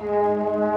Música